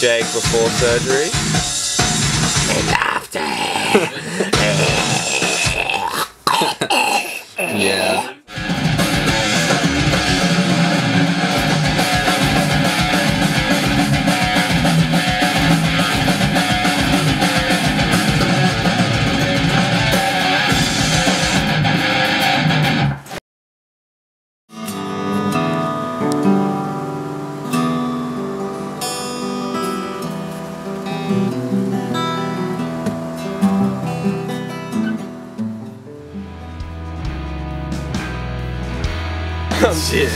Jake before surgery. Shit.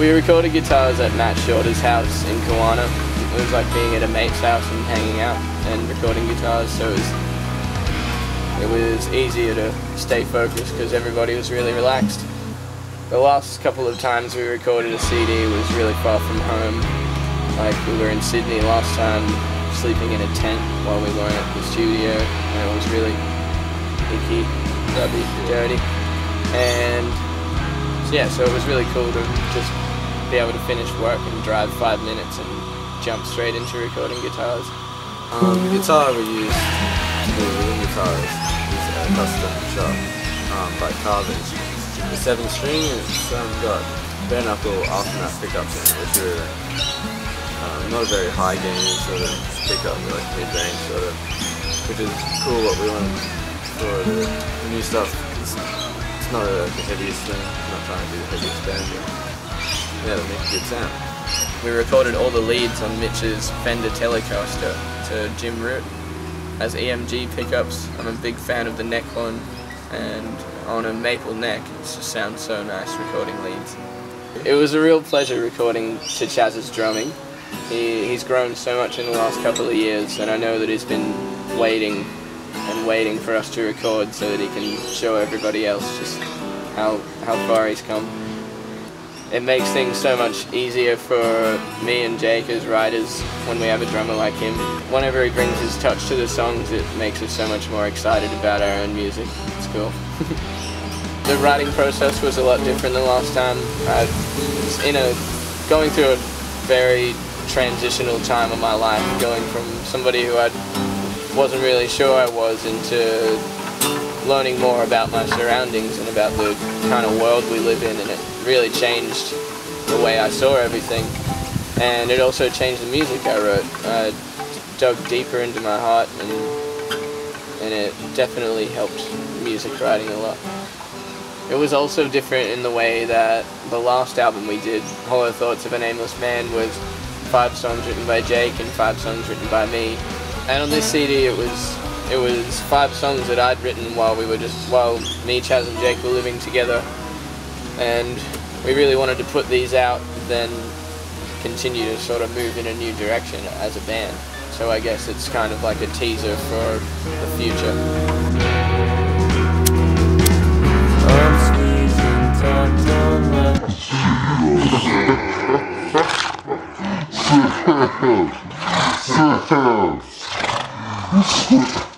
We recorded guitars at Matt Shorter's house in Kawana. It was like being at a mate's house and hanging out and recording guitars, so it was, it was easier to stay focused because everybody was really relaxed. The last couple of times we recorded a CD was really far from home. Like we were in Sydney last time, sleeping in a tent while we weren't at the studio, and it was really icky, grubby, dirty. And so yeah, so it was really cool to just be able to finish work and drive five minutes and jump straight into recording guitars. Um, the guitar we used rhythm guitars is a custom shop um, by Carvage. The seven string it's um, got bare knuckle aftermath pickups in it, which are um, not a very high gain sort of pickup, like mid range sort of, which is cool. What we want for the, the new stuff. It's, not the heaviest thing. I'm not trying to do the heaviest band, but yeah, they make a good sound. We recorded all the leads on Mitch's Fender Telecaster to Jim Root as EMG pickups. I'm a big fan of the neck one and on a maple neck it just sounds so nice recording leads. It was a real pleasure recording to Chaz's drumming. He, he's grown so much in the last couple of years and I know that he's been waiting and waiting for us to record so that he can show everybody else just how, how far he's come. It makes things so much easier for me and Jake as writers when we have a drummer like him. Whenever he brings his touch to the songs, it makes us so much more excited about our own music. It's cool. the writing process was a lot different than last time. I was in a going through a very transitional time of my life, going from somebody who I wasn't really sure I was into learning more about my surroundings and about the kind of world we live in and it really changed the way I saw everything and it also changed the music I wrote. I dug deeper into my heart and, and it definitely helped music writing a lot. It was also different in the way that the last album we did, Hollow Thoughts of a Nameless Man, was five songs written by Jake and five songs written by me. And on this CD it was it was five songs that I'd written while we were just while me, Chaz and Jake were living together. And we really wanted to put these out then continue to sort of move in a new direction as a band. So I guess it's kind of like a teaser for the future. Oh, よし。